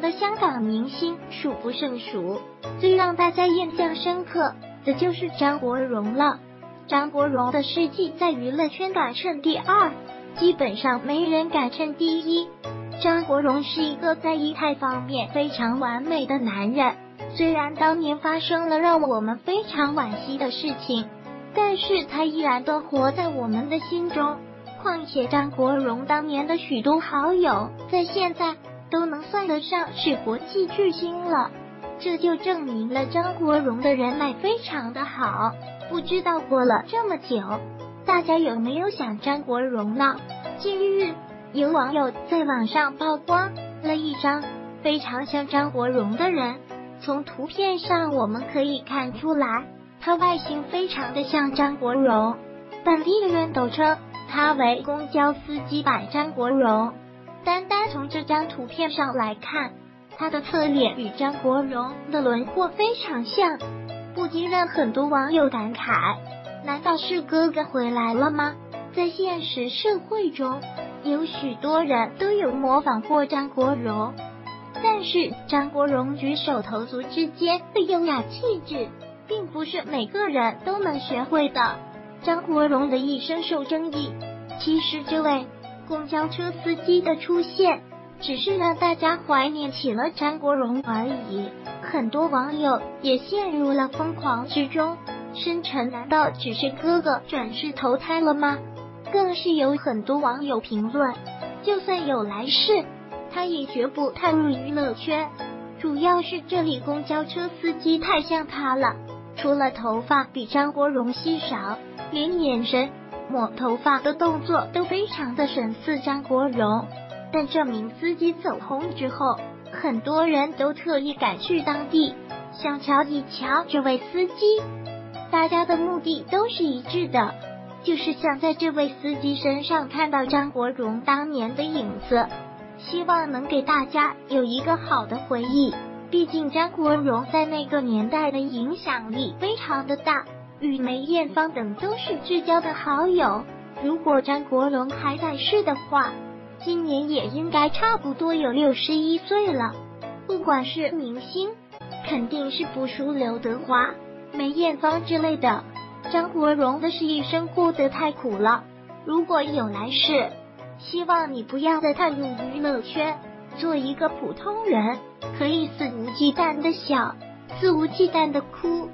的香港明星数不胜数，最让大家印象深刻的就是张国荣了。张国荣的事迹在娱乐圈敢称第二，基本上没人敢称第一。张国荣是一个在仪态方面非常完美的男人，虽然当年发生了让我们非常惋惜的事情，但是他依然都活在我们的心中。况且张国荣当年的许多好友，在现在都能算得上是国际巨星了，这就证明了张国荣的人脉非常的好。不知道过了这么久，大家有没有想张国荣呢？近日有网友在网上曝光了一张非常像张国荣的人，从图片上我们可以看出来，他外形非常的像张国荣，本地人都称。他为公交司机版张国荣，单单从这张图片上来看，他的侧脸与张国荣的轮廓非常像，不禁让很多网友感慨：难道是哥哥回来了吗？在现实社会中，有许多人都有模仿过张国荣，但是张国荣举手投足之间的优雅气质，并不是每个人都能学会的。张国荣的一生受争议，其实这位公交车司机的出现，只是让大家怀念起了张国荣而已。很多网友也陷入了疯狂之中，深沉难道只是哥哥转世投胎了吗？更是有很多网友评论，就算有来世，他也绝不踏入娱乐圈。主要是这里公交车司机太像他了，除了头发比张国荣稀少。连眼神、抹头发的动作都非常的神似张国荣，但这名司机走红之后，很多人都特意赶去当地，想瞧一瞧这位司机。大家的目的都是一致的，就是想在这位司机身上看到张国荣当年的影子，希望能给大家有一个好的回忆。毕竟张国荣在那个年代的影响力非常的大。与梅艳芳等都是至交的好友。如果张国荣还在世的话，今年也应该差不多有六十一岁了。不管是明星，肯定是不输刘德华、梅艳芳之类的。张国荣的是一生过得太苦了。如果有来世，希望你不要再踏入娱乐圈，做一个普通人，可以肆无忌惮的笑，肆无忌惮的哭。